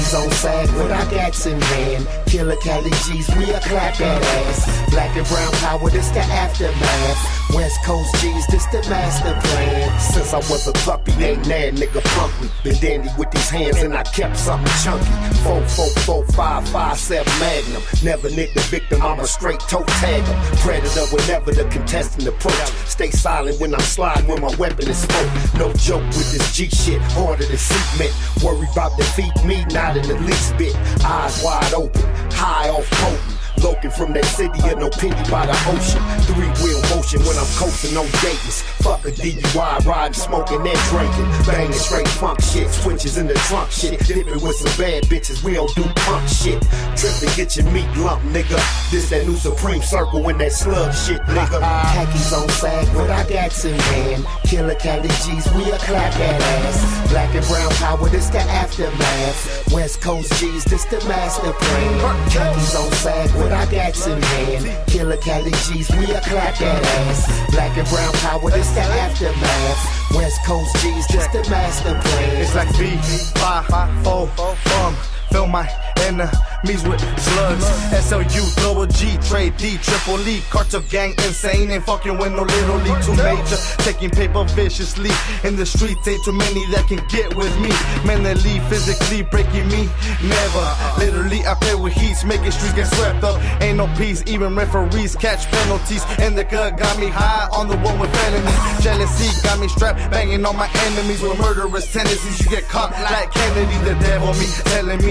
Khakis on fag with our gats in hand. Killer Cali G's, we a clap at ass. Black and brown power, this the aftermath. West Coast G's, this the master plan. Since I was a puppy, ain't mad nigga punk me. Been dandy with these hands and I kept something chunky. Four, four, four, five, five, seven Magnum. Never nick the victim, I'm a straight toe tagger. Predator whenever the contestant approach. Stay silent when I'm sliding when my weapon is smoked. No joke with this G shit, harder than cement. Worry about defeat me, not in the least bit. Eyes wide open, high off potent. Loking from that city of no pity by the ocean. Three wheel motion when I'm coasting on Dayton's. Fuck a DUI, riding, smoking and drinking. Banging straight funk shit, switches in the trunk shit. Dipping with some bad bitches, we don't do punk shit. Tripping, get your meat lump, nigga. This that new Supreme Circle in that slug shit, nigga. Uh-uh. Khakis on sag with our gats in hand. Killer Cali G's, we a clap that ass. Black and brown power, this the aftermath. West Coast G's, this the master plan. Khakis on sag with our gats in hand. Killer Cali G's, we a clap that ass. Black and brown power, this the aftermath. West Coast G's, just the master plan. It's like V, five, O, um, fill my enemies with slugs. SLU, double G, trade D, triple E, cartel gang, insane, ain't fucking with no little league, too major. Taking paper viciously in the streets, ain't too many that can get with me. Mentally, physically, breaking me, never. Literally, I play with heats, making streets get swept up. Ain't no peace, even referees catch penalties. And the gun got me high on the one with felonies. Jealousy got me strapped, banging on my enemies with murderous tendencies. You get caught like Kennedy, the devil me telling me.